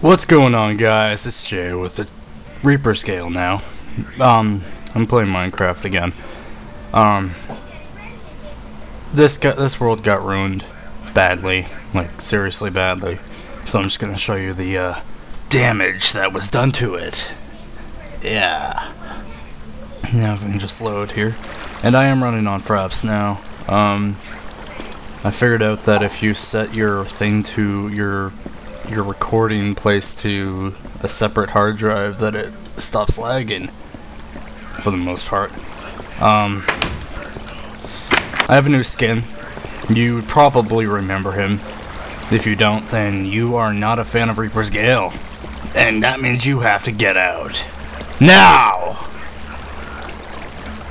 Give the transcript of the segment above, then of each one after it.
What's going on, guys? It's Jay with the Reaper's Gale now. Um, I'm playing Minecraft again. Um, this got this world got ruined badly, like seriously badly. So I'm just gonna show you the uh, damage that was done to it. Yeah. Now if I can just load here, and I am running on Fraps now. Um, I figured out that if you set your thing to your your recording place to a separate hard drive that it stops lagging for the most part. Um, I have a new skin. You probably remember him. If you don't, then you are not a fan of Reaper's Gale. And that means you have to get out. Now!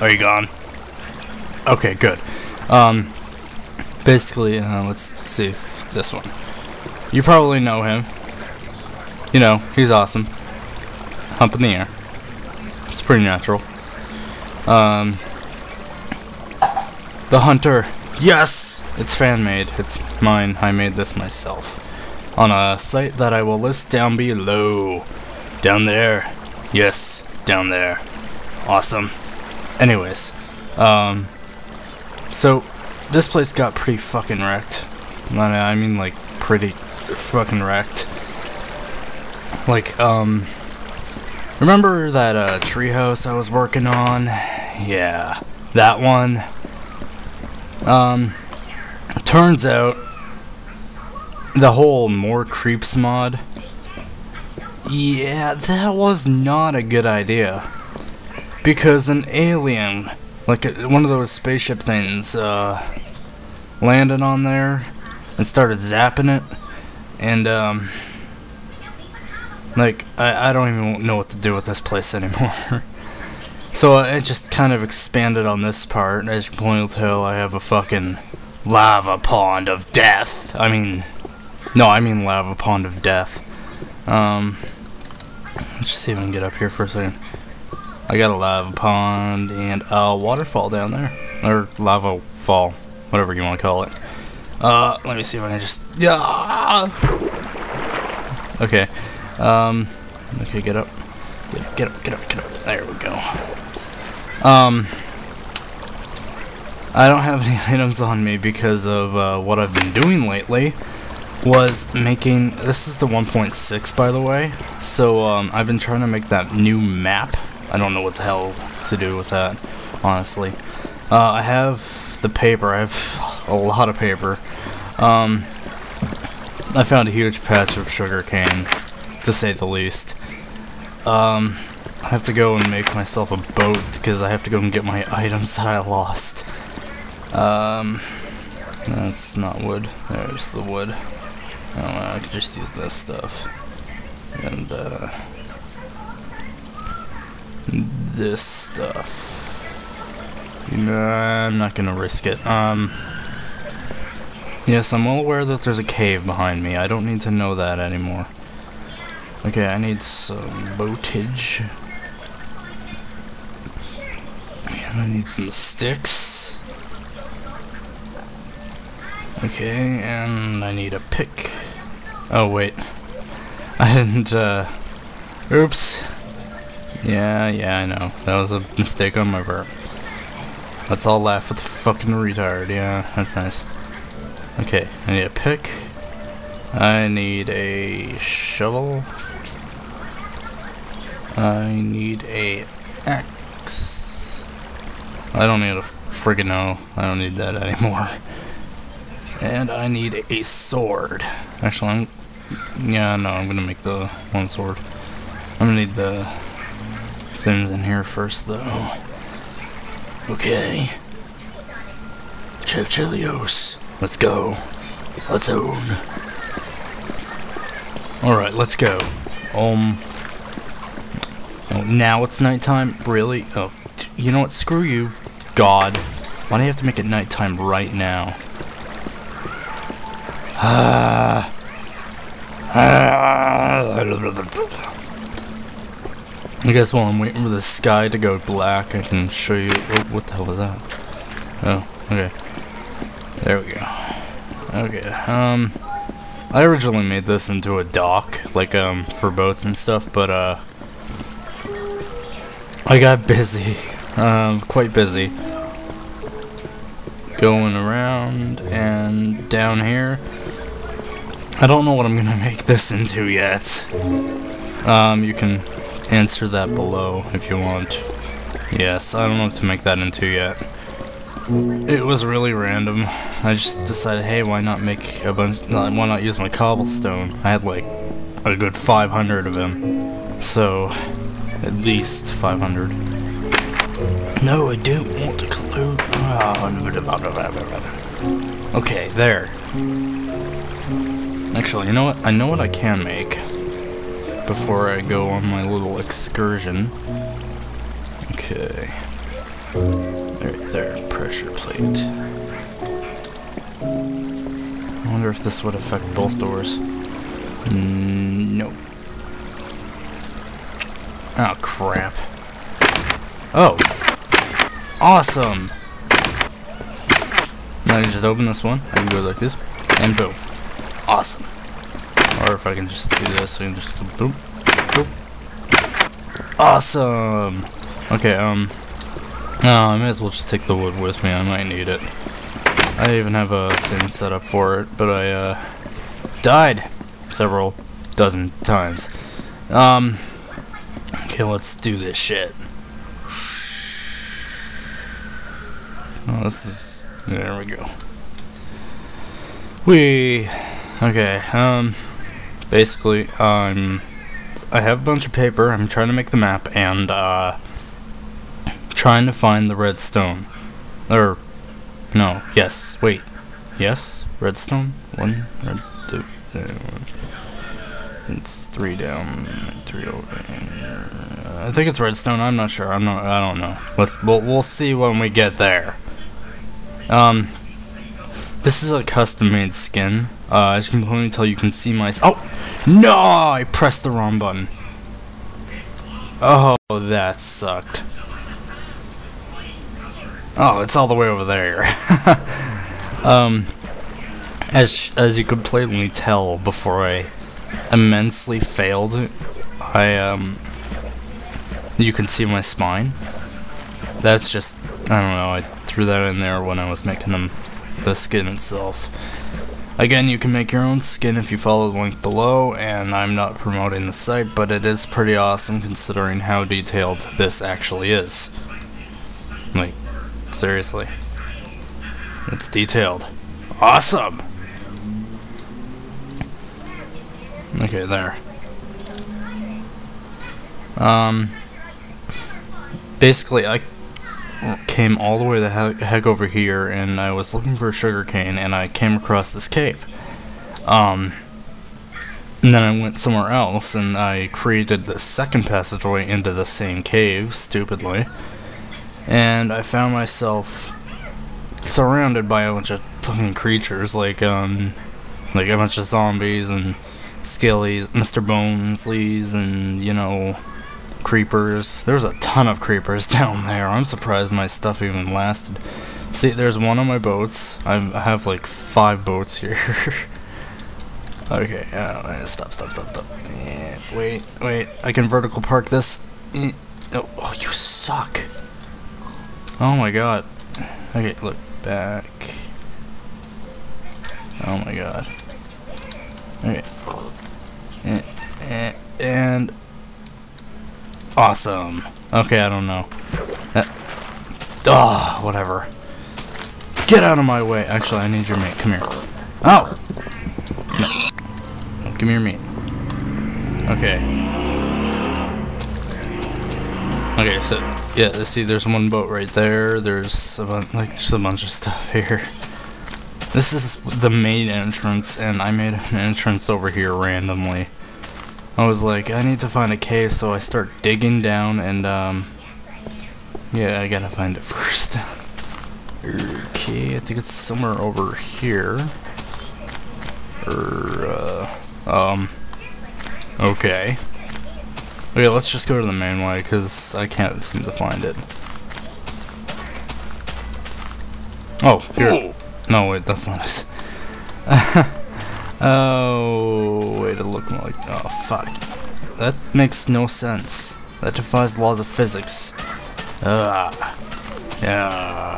Are you gone? Okay, good. Um, basically, uh, let's see if this one. You probably know him. You know, he's awesome. Hump in the air. It's pretty natural. Um, the Hunter. Yes! It's fan made. It's mine. I made this myself. On a site that I will list down below. Down there. Yes, down there. Awesome. Anyways, um, so this place got pretty fucking wrecked. I mean, like, pretty fucking wrecked. Like, um, remember that uh, treehouse I was working on? Yeah, that one. Um, turns out the whole more creeps mod. Yeah, that was not a good idea. Because an alien, like a, one of those spaceship things, uh, landed on there and started zapping it and um, like I, I don't even know what to do with this place anymore. so uh, it just kind of expanded on this part. As you can tell, I have a fucking lava pond of death. I mean, no, I mean lava pond of death. Um, let's just see if I can get up here for a second. I got a lava pond and a waterfall down there, or lava fall, whatever you want to call it. Uh, let me see if I can just. Yeah. Okay. Um. Okay, get up. Get up. Get up. Get up. Get up. There we go. Um. I don't have any items on me because of uh, what I've been doing lately. Was making. This is the 1.6, by the way. So um, I've been trying to make that new map. I don't know what the hell to do with that, honestly. Uh, I have the paper. I have a lot of paper. Um, I found a huge patch of sugar cane, to say the least. Um, I have to go and make myself a boat because I have to go and get my items that I lost. Um, that's not wood. There's the wood. Oh, I could just use this stuff. And, uh, this stuff. Nah, I'm not gonna risk it. Um, yes, I'm well aware that there's a cave behind me. I don't need to know that anymore. Okay, I need some boatage. And I need some sticks. Okay, and I need a pick. Oh, wait. I didn't, uh... Oops. Yeah, yeah, I know. That was a mistake on my part. Let's all laugh at the fucking retard. Yeah, that's nice. Okay, I need a pick. I need a shovel. I need a axe. I don't need a friggin' no. I don't need that anymore. And I need a sword. Actually, I'm... Yeah, no, I'm gonna make the one sword. I'm gonna need the things in here first, though. Okay. Chev Chelios, let's go. Let's own. Alright, let's go. Um. Now it's nighttime? Really? Oh, you know what? Screw you, God. Why do you have to make it nighttime right now? Ah. I guess while I'm waiting for the sky to go black, I can show you. Oh, what the hell was that? Oh, okay. There we go. Okay, um. I originally made this into a dock, like, um, for boats and stuff, but, uh, I got busy, um, quite busy, going around and down here. I don't know what I'm gonna make this into yet. Um, you can answer that below if you want. Yes, I don't know what to make that into yet. It was really random. I just decided, hey, why not make a bunch, why not use my cobblestone? I had like a good 500 of them. So, at least 500. No, I don't want to close. Ah, okay, there. Actually, you know what? I know what I can make before I go on my little excursion. Okay. Right there, pressure plate. I wonder if this would affect both doors. Mm, nope. Oh, crap. Oh! Awesome! Now can just open this one, I can go like this, and boom. Awesome. Or if I can just do this, I can just go boom. Awesome! Okay, um... Oh, I may as well just take the wood with me, I might need it. I even have a thing set up for it, but I, uh... Died! Several dozen times. Um... Okay, let's do this shit. Oh, this is... There we go. We... Okay, um... Basically, um... I have a bunch of paper, I'm trying to make the map, and, uh... Trying to find the redstone. Or... No, yes, wait. Yes? Redstone? One, red, two, uh, It's three down, three over. I think it's redstone. I'm not sure. I'm not. I don't know. Let's. We'll. We'll see when we get there. Um. This is a custom-made skin. Uh, as you can tell, you can see my. Oh no! I pressed the wrong button. Oh, that sucked. Oh, it's all the way over there. um, as as you could plainly tell before I immensely failed, I um you can see my spine. That's just, I don't know, I threw that in there when I was making them, the skin itself. Again, you can make your own skin if you follow the link below, and I'm not promoting the site, but it is pretty awesome considering how detailed this actually is. Like, seriously. It's detailed. Awesome! Okay, there. Um, basically, I came all the way the heck over here, and I was looking for a sugar cane, and I came across this cave. Um, and then I went somewhere else, and I created the second passageway into the same cave, stupidly. And I found myself surrounded by a bunch of fucking creatures, like, um, like a bunch of zombies and skellies, Mr. Bonesleys, and, you know, creepers. There's a ton of creepers down there. I'm surprised my stuff even lasted. See, there's one on my boats. I have like five boats here. okay, uh, stop, stop, stop, stop. wait, wait. I can vertical park this. Oh, oh, you suck. Oh my god. Okay, look back. Oh my god. Okay. Eh, eh, eh, and Awesome. Okay, I don't know. Uh, oh, whatever. Get out of my way. Actually, I need your meat. Come here. Oh! No. Give me your meat. Okay. Okay, so, yeah, see, there's one boat right there. There's a bunch, like, there's a bunch of stuff here. This is the main entrance, and I made an entrance over here randomly. I was like, I need to find a cave, so I start digging down, and, um, yeah, I gotta find it first. okay, I think it's somewhere over here. Or, uh, um, okay. Okay, let's just go to the main way, because I can't seem to find it. Oh, here. No, wait, that's not it. Oh, way to look like. Oh, fuck. That makes no sense. That defies laws of physics. Ah. Yeah.